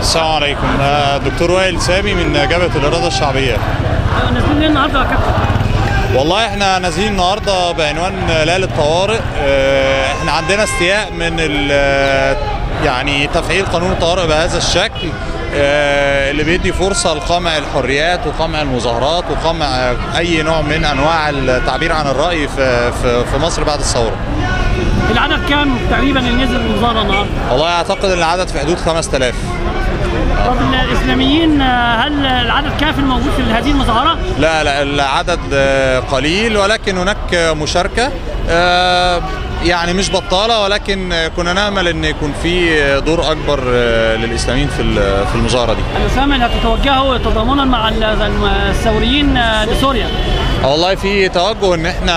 السلام عليكم. آه، دكتور وائل سامي من جبهة الإرادة الشعبية. نازلين ليه النهارده يا كابتن؟ والله إحنا نازلين النهارده بعنوان ليلة الطوارئ آه، إحنا عندنا استياء من يعني تفعيل قانون الطوارئ بهذا الشكل آه، اللي بيدي فرصة لقمع الحريات وقمع المظاهرات وقمع أي نوع من أنواع التعبير عن الرأي في في مصر بعد الثورة. العدد كام تقريبا اللي نزل المظاهرة النهارده؟ والله أعتقد إن العدد في حدود 5000 طب الإسلاميين هل العدد كافي الموجود في هذه المظاهرة؟ لا لا العدد آه، قليل ولكن هناك مشاركة آه، يعني مش بطالة ولكن كنا نأمل إن يكون في دور أكبر آه، للإسلاميين في في المظاهرة دي أنا سامع انها تتوجهوا تضامنا مع ال- الثوريين لسوريا والله في توجه إن إحنا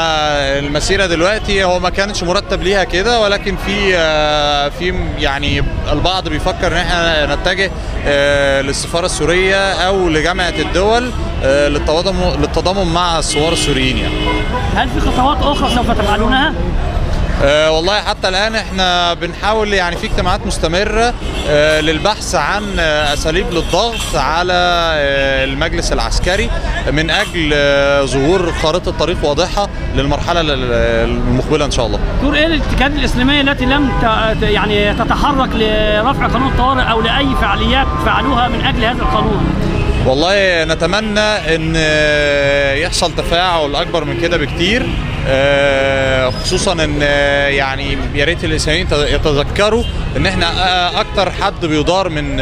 المسيرة دلوقتي هو ما كانش مرتب ليها كده ولكن في آه، في يعني البعض بيفكر إن إحنا نتجه آه، للسفارة السورية أو لجامعة الدول آه، للتضامن للتضامن مع الثوار السوريين يعني هل في خطوات أخرى سوف تفعلونها؟ آه، والله حتى الآن إحنا بنحاول يعني في اجتماعات مستمرة آه، للبحث عن آه، أساليب للضغط على آه، المجلس العسكري من أجل آه، ظهور خارطة طريق واضحة للمرحلة ال- المقبلة إن شاء الله دكتور إيه الاتجاهات الاسلاميه التي لم يعني تتحرك لرفع قانون الطوارئ أو لأي فعاليات فعلوها من أجل هذا القانون؟ والله نتمنى إن آه، يحصل تفاعل أكبر من كده بكتير آه، خصوصا إن آه، يعني يا ريت الاسلاميين يت- يتذكروا إن إحنا أكتر حد بيضار من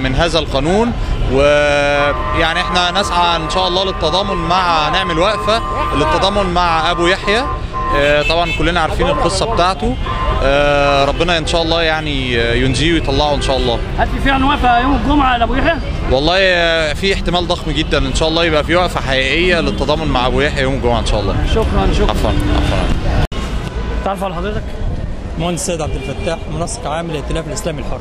من هذا القانون ويعني إحنا نسعى إن شاء الله للتضامن مع نعمل وقفة للتضامن مع أبو يحيى طبعا كلنا عارفين القصة بتاعته آه، ربنا إن شاء الله يعني آه، ينجيه ويطلعه إن شاء الله. هل في فعلا وقفه يوم الجمعة لأبو يحيى؟ والله آه، في احتمال ضخم جدا. إن شاء الله يبقى في وقفة حقيقية للتضامن مع أبو يحيى يوم الجمعة إن شاء الله. شكرا شكرا. عفوا عفوا. تعرف على حضرتك؟ مهندس سيد عبد الفتاح منسق عام للائتلاف الاسلامي الحر.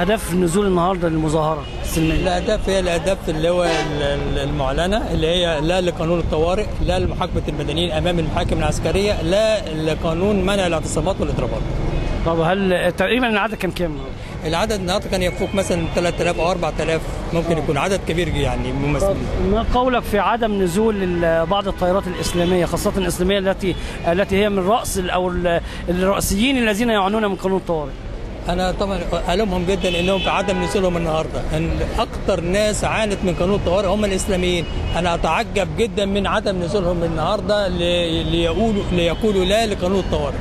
أهداف نزول النهارده للمظاهرة. السلميه الأهداف هي الأهداف اللي هو ال- ال- المعلنة اللي هي لا لقانون الطوارئ، لا لمحاكمة المدنيين أمام المحاكم العسكرية، لا لقانون منع الاعتصامات والاضرابات. طب هل تقريبا العدد كان كام؟ العدد النهارده كان يفوق مثلا 3000 أو 4000 ممكن يكون عدد كبير يعني ممثلين. ما قولك في عدم نزول بعض الطائرات الإسلامية خاصة الإسلامية التي التي هي من رأس أو ال- الرئيسيين الذين يعانون من قانون الطوارئ أنا طبعا ألومهم جدا إنهم في عدم نزولهم النهارده. إن أكتر ناس عانت من قانون الطوارئ هم الإسلاميين. أنا أتعجب جدا من عدم نزولهم النهارده لي- ليقولوا ليقولوا لا لقانون الطوارئ.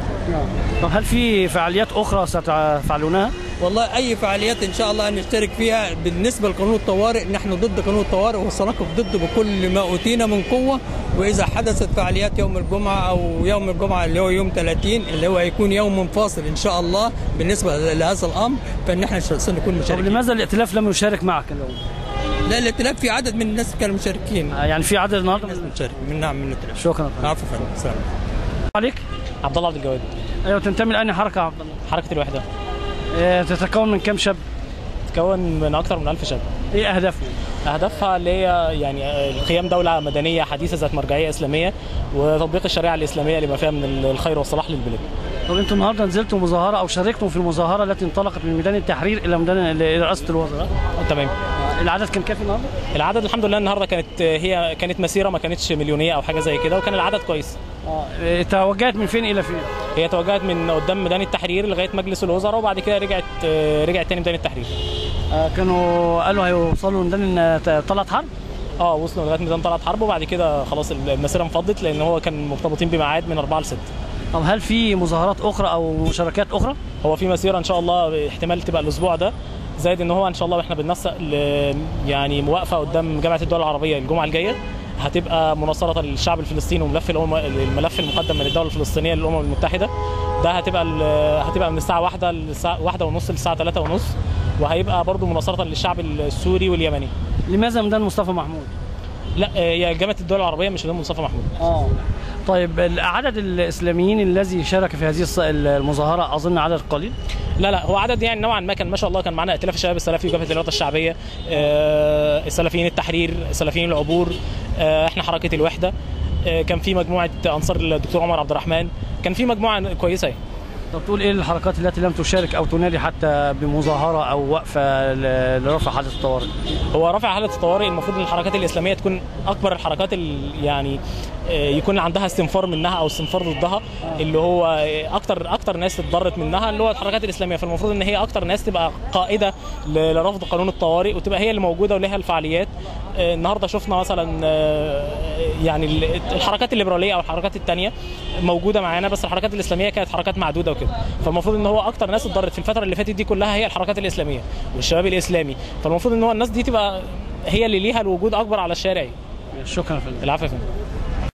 طب هل في فعاليات أخرى ستفعلونها؟ والله أي فعاليات إن شاء الله هنشترك فيها بالنسبة لقانون الطوارئ نحن ضد قانون الطوارئ وسنقف ضده بكل ما أوتينا من قوة. وإذا حدثت فعاليات يوم الجمعة أو يوم الجمعة اللي هو يوم 30 اللي هو هيكون يوم منفصل إن شاء الله بالنسبة لهذا الأمر فان إحنا سنكون طب مشاركين لماذا الائتلاف لم يشارك معك اليوم؟ لا الائتلاف في عدد من الناس كانوا مشاركين. آه، يعني في عدد النهارده؟ مشارك من نعم من الائتلاف. شكرا. عفوا فندم سلام. عليك؟ عبد الله عبد الجواد. أيوه تنتمي لأنهي حركة يا عبد الله؟ حركة الوحدة. تتكون من كم شاب؟ تتكون من أكثر من 1000 شاب إيه اهدافهم؟ أهدافها اللي هي يعني قيام دولة مدنية حديثة ذات مرجعية إسلامية وتطبيق الشريعة الإسلامية لما فيها من الخير والصلاح للبلاد طب أنتوا النهارده نزلتوا مظاهرة أو شاركتم في المظاهرة التي انطلقت من ميدان التحرير إلى ميدان إلى رئاسه الوزراء تمام العدد كان كافي النهارده؟ العدد الحمد لله النهارده كانت هي كانت مسيرة ما كانتش مليونية أو حاجة زي كده وكان العدد كويس آه توجهت من فين إلى فين؟ هي توجهت من قدام ميدان التحرير لغاية مجلس الوزراء وبعد كده رجعت رجعت تاني ميدان التحرير آه كانوا قالوا هيوصلوا ميدان طلعت حرب؟ آه وصلوا لغاية ميدان طلعت حرب وبعد كده خلاص المسيرة انفضت لأن هو كان مرتبطين بميعاد من 4 ل 6 طب هل في مظاهرات أخرى أو مشاركات أخرى؟ هو في مسيرة إن شاء الله احتمال تبقى الأسبوع ده زائد إن هو إن شاء الله إحنا بننسق يعني موافقه قدام جامعة الدول العربية الجمعة الجاية. هتبقى مناصرة للشعب الفلسطيني وملف الامم الملف المقدم من الدولة الفلسطينية للأمم المتحدة. ده هتبقى ال- هتبقى من الساعة واحدة للساعة واحدة ونص للساعة 3 ونص. وهيبقى برضو مناصرة للشعب السوري واليمني. لماذا ميدان مصطفى محمود؟ لا هي جامعة الدول العربية مش قدام مصطفى محمود. آه. طيب عدد الإسلاميين الذي شارك في هذه المظاهرة أظن عدد قليل؟ لا لا هو عدد يعني نوعا ما كان ما شاء الله كان معانا ائتلاف الشباب السلفي وجبهه الاراده الشعبية آه، السلفيين التحرير السلفيين العبور آه، إحنا حركة الوحدة آه، كان في مجموعة أنصار الدكتور عمر عبد الرحمن كان في مجموعة كويسة يعني. طب تقول إيه الحركات التي لم تشارك أو تنادي حتى بمظاهرة أو وقفة لرفع حالة الطوارئ؟ هو رفع حالة الطوارئ المفروض إن الحركات الإسلامية تكون أكبر الحركات ال- يعني آه، يكون عندها استنفار منها أو استنفار ضدها اللي هو آه، أكتر أكتر ناس اتضرت منها اللي هو الحركات الإسلامية. فالمفروض إن هي أكتر ناس تبقى قائدة لرفض قانون الطوارئ وتبقى هي اللي موجودة ولها الفعاليات. آه، النهارده شفنا مثلا يعني ال- الحركات الليبرالية أو الحركات الثانية موجودة معانا بس الحركات الإسلامية كانت حركات معدودة وكده. فالمفروض إن هو أكتر ناس اتضرت في الفترة اللي فاتت دي كلها هي الحركات الإسلامية والشباب الإسلامي. فالمفروض إن هو الناس دي تبقى هي اللي ليها الوجود أكبر على الشارع. شكرا فندم. العفو فندم.